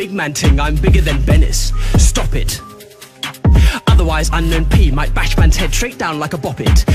Big man ting, I'm bigger than Venice. Stop it. Otherwise, unknown P might bash man's head straight down like a boppet.